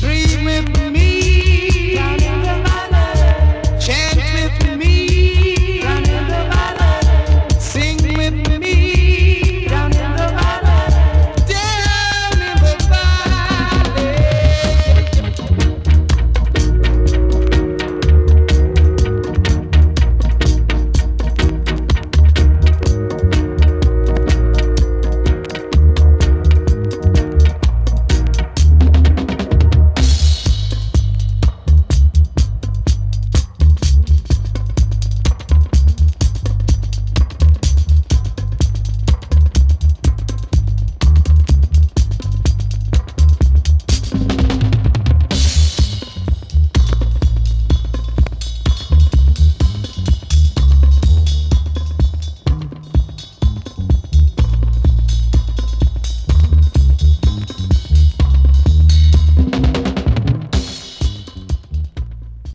Dream with me.